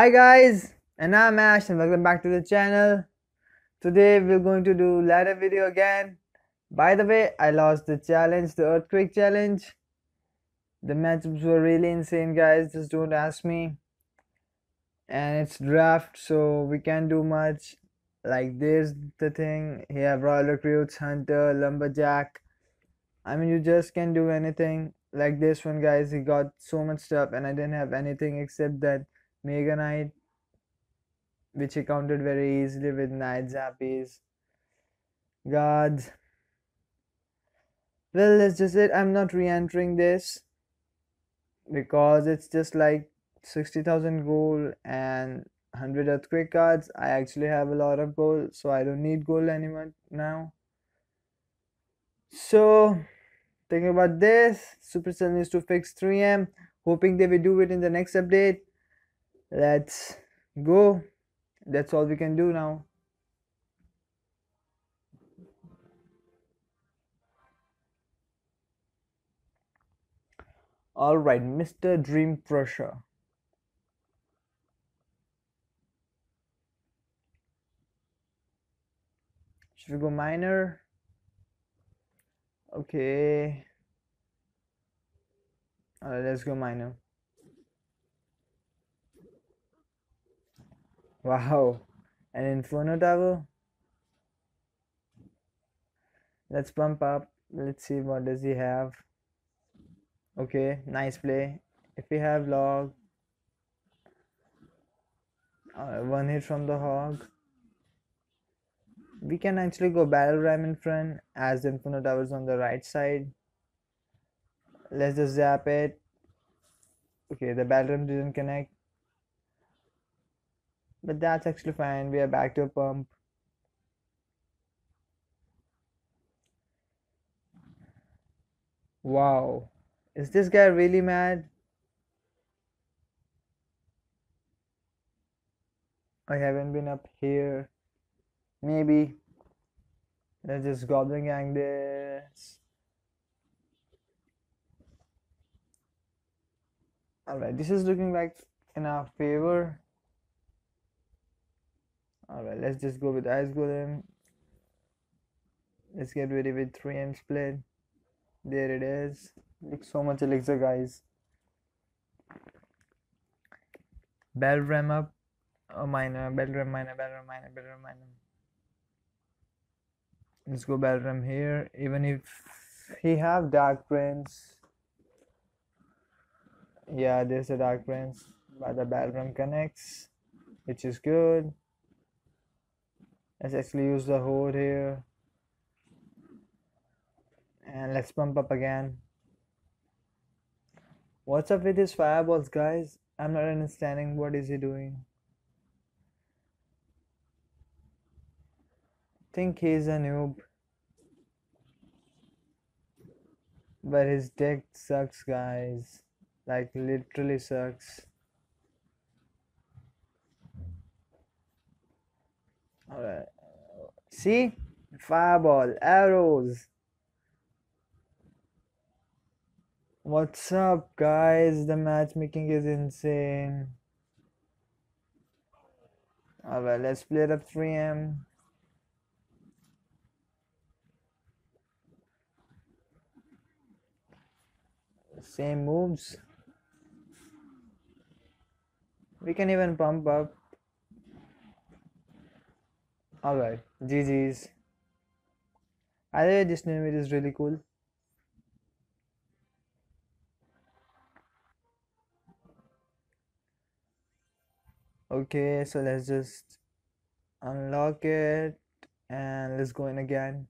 Hi guys, and I'm Ash and welcome back to the channel. Today we're going to do ladder video again. By the way, I lost the challenge, the earthquake challenge. The matchups were really insane guys, just don't ask me. And it's draft so we can't do much. Like there's the thing, you have Royal Recruits, Hunter, Lumberjack. I mean you just can't do anything. Like this one guys, he got so much stuff and I didn't have anything except that Mega Knight, which he counted very easily with Knight Zappies. Gods. Well, that's just it. I'm not re entering this because it's just like 60,000 gold and 100 earthquake cards. I actually have a lot of gold, so I don't need gold anymore now. So, thinking about this, Supercell needs to fix 3M. Hoping they will do it in the next update let's go. That's all we can do now. All right mr dream pressure should we go miner? Okay. All right let's go miner Wow, an Inferno Tower. Let's pump up. Let's see what does he have. Okay, nice play. If we have log, uh, one hit from the hog. We can actually go battle ram in front as the Inferno Tower is on the right side. Let's just zap it. Okay, the battle ram didn't connect but that's actually fine. We are back to a pump. Wow. Is this guy really mad? I haven't been up here. Maybe. Let's just goblin gang this alright this is looking like in our favor Alright, let's just go with Ice Golem. Let's get ready with 3M split. There it is. Looks so much elixir, guys. Bell ram up. Oh, miner bell ram, miner, bell ram, miner bell ram, miner. Let's go bell ram here. Even if he have dark prince. Yeah, there's a dark prince. But the bell ram connects, which is good. Let's actually use the horde here. And let's pump up again. What's up with his fireballs, guys? I'm not understanding what is he doing. think he's a noob. But his deck sucks, guys. Like, literally sucks. Alright. See? Fireball, arrows. What's up, guys? The matchmaking is insane. Alright, let's split up 3M. Same moves. We can even pump up. Alright, GG's. I think this name it is really cool. Okay, so let's just unlock it and let's go in again.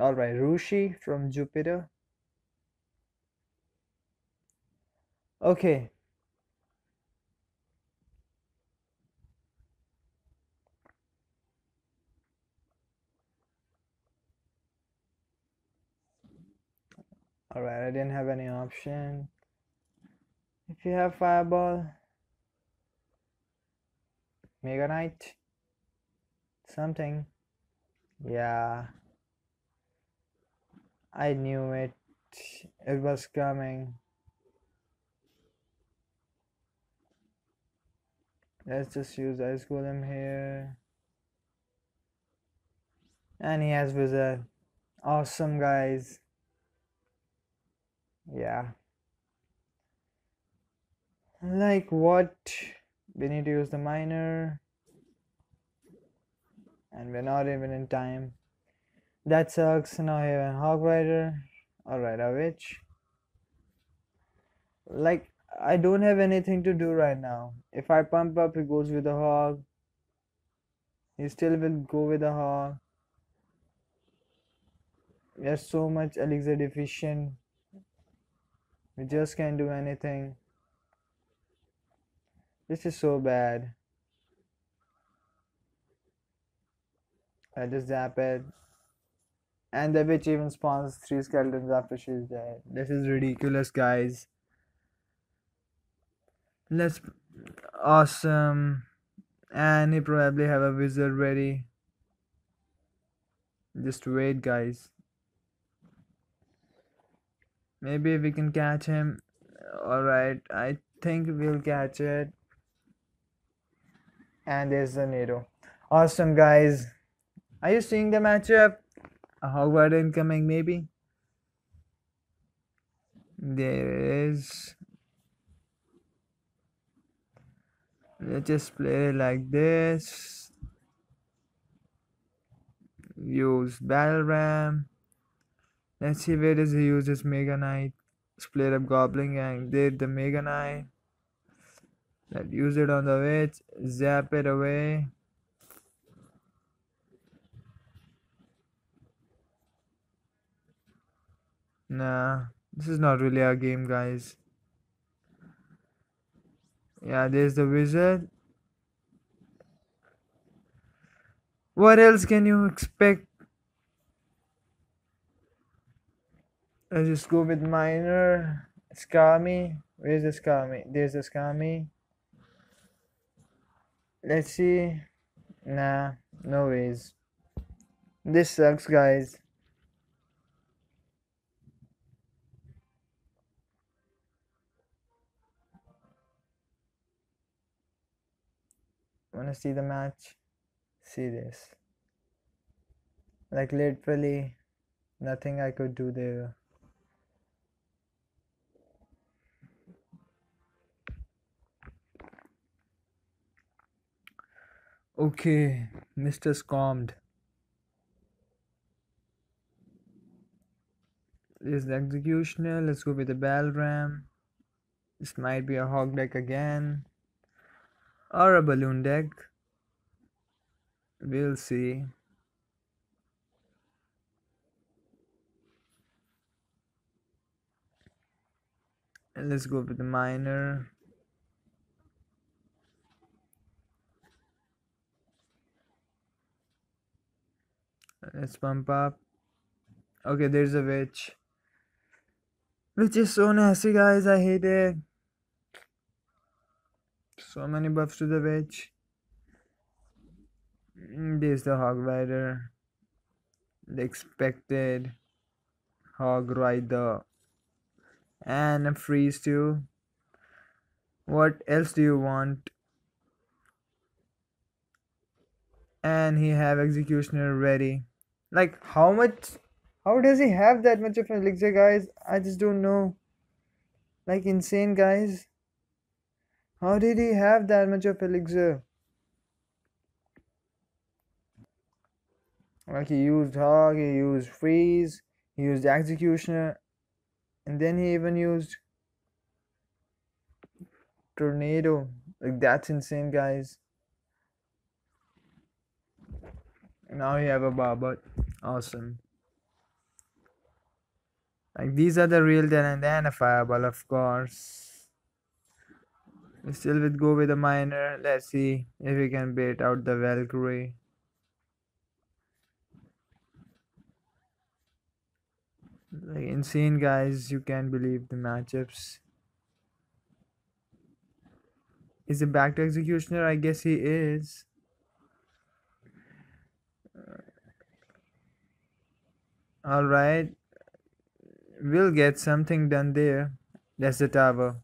Alright, Rushi from Jupiter. Okay, all right i didn't have any option. If you have fireball mega knight something. Yeah. I knew it. It was coming. Let's just use ice golem here. And he has wizard awesome guys. Yeah. Like what? We need to use the miner. And we're not even in time. That sucks. Now I have a Hog Rider. Alright, a witch. Like I don't have anything to do right now. If I pump up, he goes with the hog. He still will go with the hog. We are so much elixir deficient. We just can't do anything. This is so bad. I just zap it. And the witch even spawns three skeletons after she's dead. This is ridiculous, guys. Let's awesome. And he probably have a wizard ready. Just wait guys. Maybe we can catch him. Alright, I think we'll catch it. And there's the Nero. Awesome guys. Are you seeing the matchup? A Hogwarts incoming maybe? There is let's just play it like this use battle ram let's see where does he use his mega knight? Split up goblin gang. Did the mega knight. Let's use it on the witch. Zap it away. Nah this is not really a game guys. Yeah there's the wizard. What else can you expect let's just go with miner Skami. where's the Skami? there's the Skami. let's see nah no ways this sucks guys wanna see the match see this like literally nothing I could do there okay Mr. Scommed is the executioner let's go with the bell ram this might be a hog deck again or a balloon deck. We'll see. And let's go with the miner. Let's pump up. Okay, there's a witch. Which is so nasty, guys. I hate it. So many buffs to the witch. Mm, this the hog rider. The expected hog rider. And a freeze too. What else do you want? And he have executioner ready. Like how much how does he have that much of elixir guys? I just don't know. Like insane guys. How did he have that much of elixir? Like he used hog, he used freeze, he used executioner, and then he even used tornado. Like that's insane, guys. Now you have a Barbot. Awesome. Like these are the real and a of course. We still with go with the miner. Let's see if we can bait out the Valkyrie. Like insane guys, you can't believe the matchups. Is he back to executioner? I guess he is. Alright. We'll get something done there. That's the tower.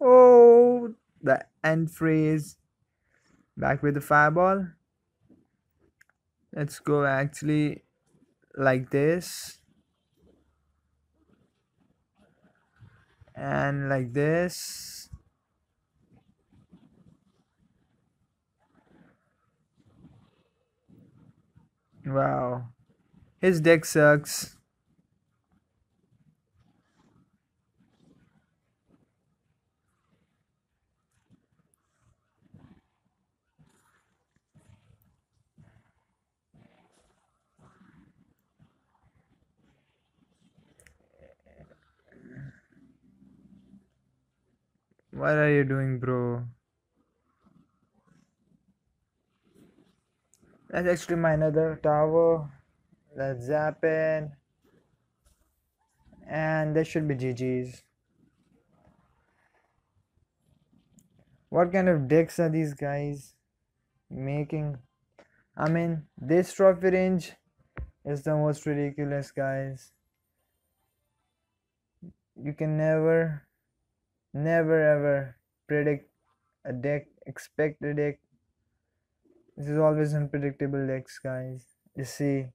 Oh, the end phrase back with the fireball let's go actually like this and like this wow his deck sucks What are you doing, bro? That's actually my another tower. Let's zap it. And there should be GG's. What kind of decks are these guys making? I mean, this trophy range is the most ridiculous, guys. You can never never ever predict a deck expect a deck this is always unpredictable decks guys you see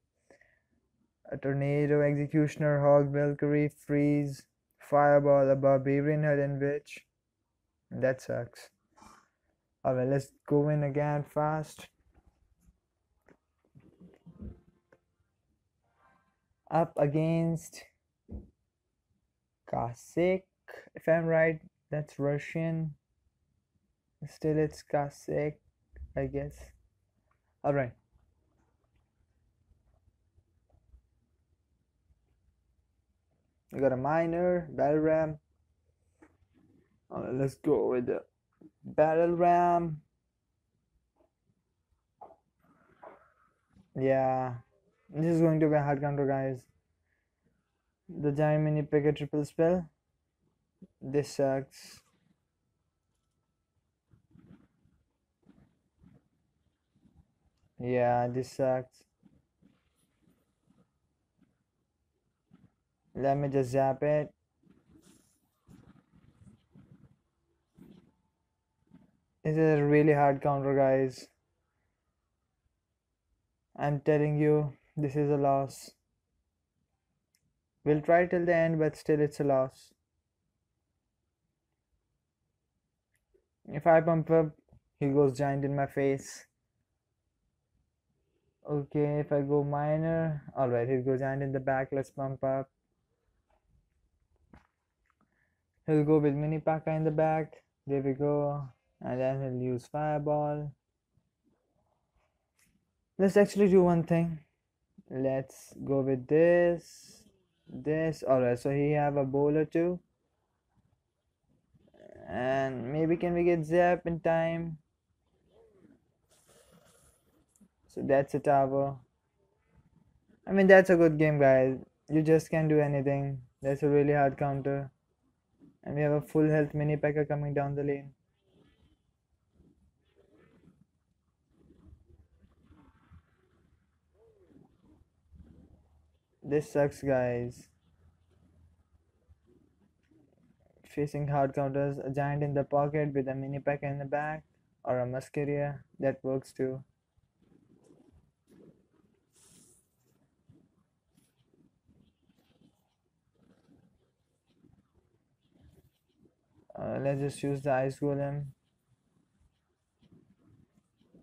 a tornado executioner hog valkyrie freeze fireball a barbarian hidden witch that sucks alright let's go in again fast up against Kasik if I'm right, that's Russian. Still, it's Cossack, I guess. Alright. We got a miner, battle ram. Right, let's go with the battle ram. Yeah, this is going to be a hard counter, guys. The giant mini P.E.K.K.A triple spell. This sucks. Yeah, this sucks. Let me just zap it. This is a really hard counter, guys. I'm telling you, this is a loss. We'll try till the end, but still it's a loss. If I pump up, he goes giant in my face. Okay, if I go miner alright, he goes go giant in the back. Let's pump up. He'll go with mini P.E.K.K.A in the back. There we go. And then he'll use fireball. Let's actually do one thing. Let's go with this. This. Alright, so he have a bowler too and maybe can we get zap in time so that's a tower I mean that's a good game guys you just can't do anything that's a really hard counter and we have a full health mini P.E.K.K.A coming down the lane this sucks guys facing hard counters, a giant in the pocket with a mini P.E.K.K.A in the back, or a musketeer, that works too. Uh, let's just use the ice golem.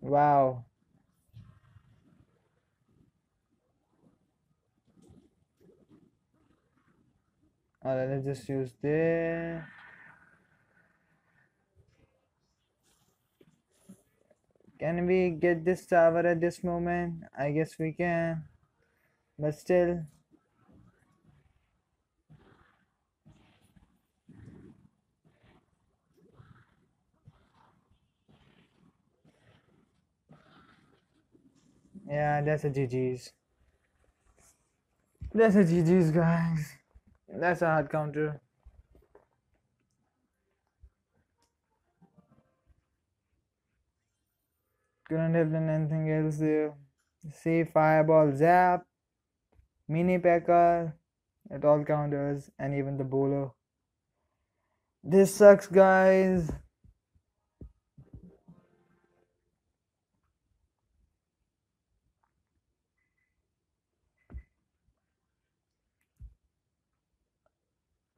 Wow. Alright, let's just use there. Can we get this tower at this moment? I guess we can. But still. Yeah, that's a GG's. That's a GG's, guys. That's a hard counter. Couldn't have done anything else there. See, fireball, zap, mini P.E.K.K.A, it all counters, and even the bowler. This sucks, guys.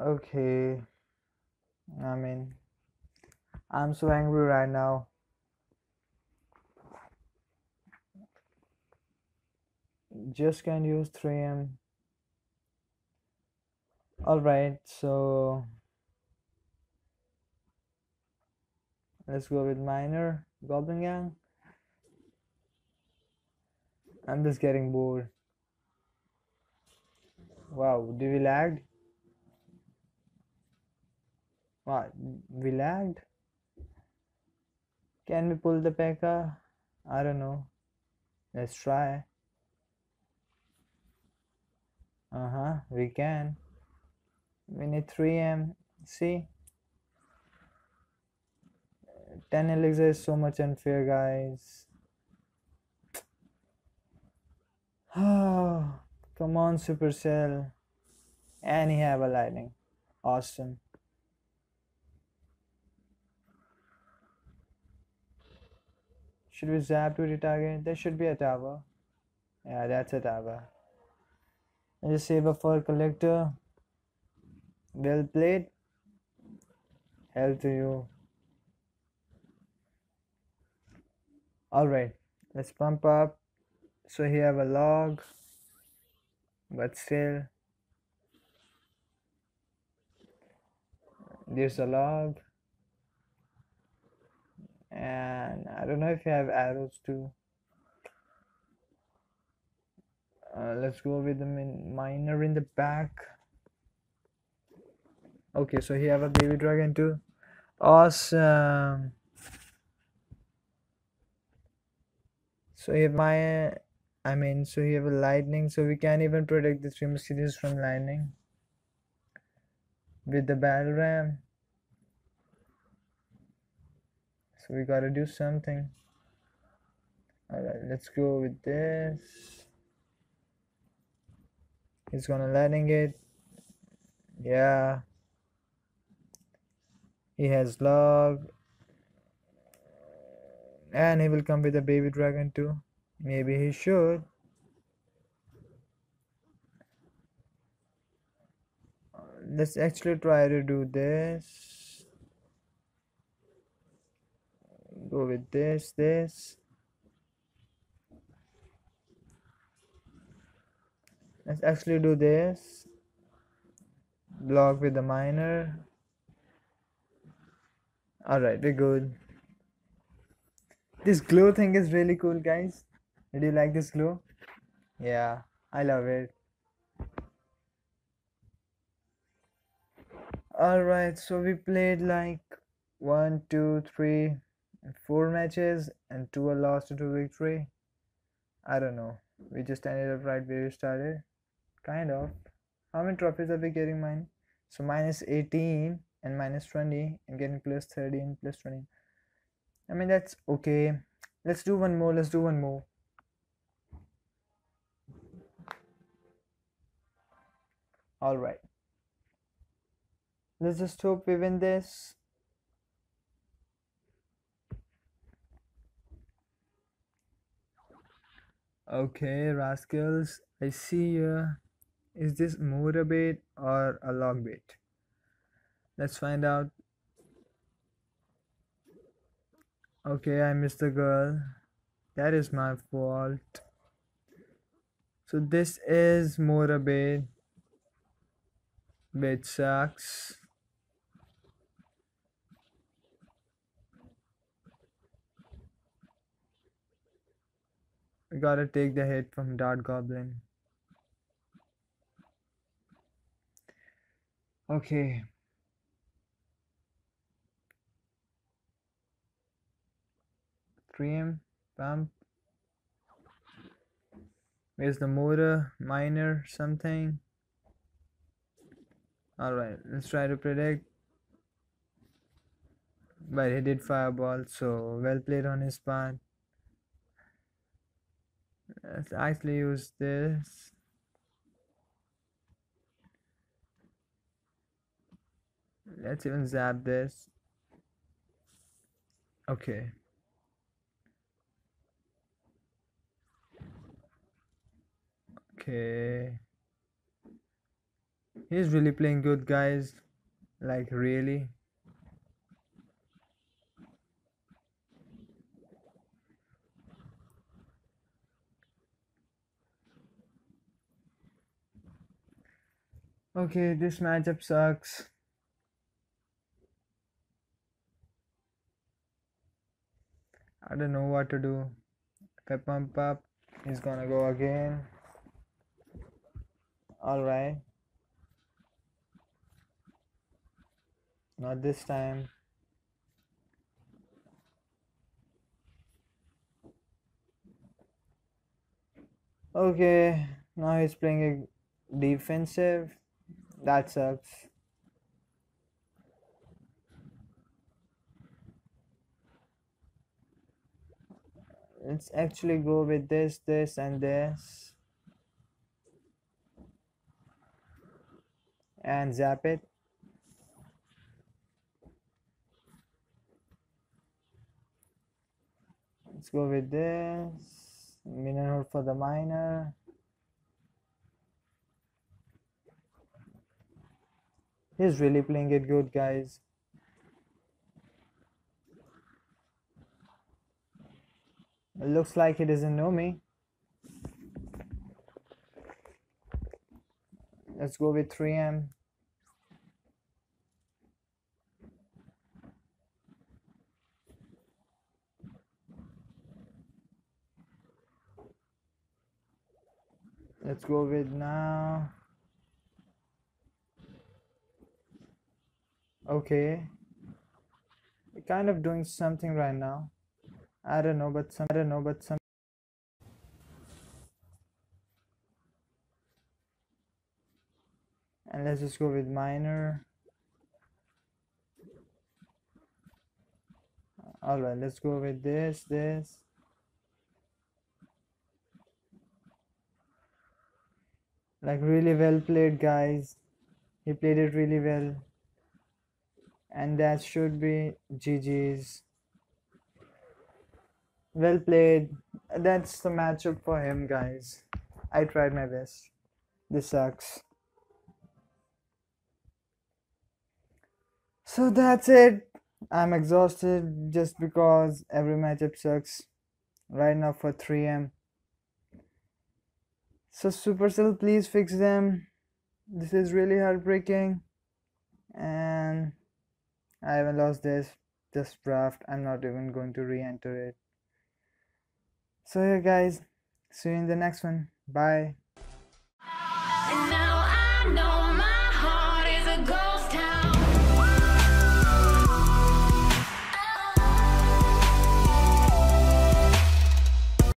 Okay, I mean, I'm so angry right now. Just can't use 3M. Alright, so let's go with Miner, Goblin Gang. I'm just getting bored. Wow, did we lagged? What? We lagged? Can we pull the P.E.K.K.A? I don't know. Let's try. Uh-huh, we can. We need 3M. See? 10 elixir is so much unfair, guys. Come on, Supercell. And he have a lightning. Awesome. Should we zap to the target? There should be a tower. Yeah, that's a tower. And just save a for collector. Well played. Hell to you. Alright, let's pump up. So here have a log, but still, there's a log. And I don't know if you have arrows too. Uh, let's go with the min miner in the back. Okay, so here have a baby dragon too. Awesome. So if my, I mean, so you have a lightning, so we can't even protect the three musketeers from lightning with the battle ram. So we gotta do something. Alright, let's go with this. He's gonna lightning it. Yeah. He has log. And he will come with a baby dragon too. Maybe he should. Let's actually try to do this. Go with this, this. Let's actually do this. Block with the miner. Alright, we're good. This glow thing is really cool, guys. Did you like this glow? Yeah, I love it. Alright, so we played like one, two, three, four matches, and two are lost to victory. I don't know. We just ended up right where we started. Kind of. How many trophies are we getting mine? So minus 18 and minus 20 and getting plus 30 and plus 20. I mean, that's okay. Let's do one more. Let's do one more. All right. Let's just hope we win this. Okay, rascals. I see you. Is this Mora bait or a log bait? Let's find out. Okay, I missed the girl. That is my fault. So this is Mora bait. Bait sucks. We gotta take the hit from Dart Goblin. Okay. Three Stream, pump. Where's the mortar, miner, something? Alright, let's try to predict. But he did fireball, so well played on his part. Let's actually use this. Let's even zap this. Okay. Okay. He's really playing good, guys. Like, really. Okay, this matchup sucks. I don't know what to do. If I pump up, he's gonna go again. Alright. Not this time. Okay, now he's playing a defensive. That sucks. Let's actually go with this, this, and this. And zap it. Let's go with this. Minion for the miner. He's really playing it good, guys. It looks like he doesn't know me. Let's go with 3M. Let's go with now. Okay. We're kind of doing something right now. I don't know, but some I don't know, but some and let's just go with miner Alright, let's go with this, this. Like really well played guys. He played it really well. And that should be GG's. Well played. That's the matchup for him, guys. I tried my best. This sucks. So that's it. I'm exhausted just because every matchup sucks right now for 3M. So Supercell, please fix them. This is really heartbreaking. And I haven't lost this this draft. I'm not even going to re-enter it. So yeah guys, see you in the next one. Bye.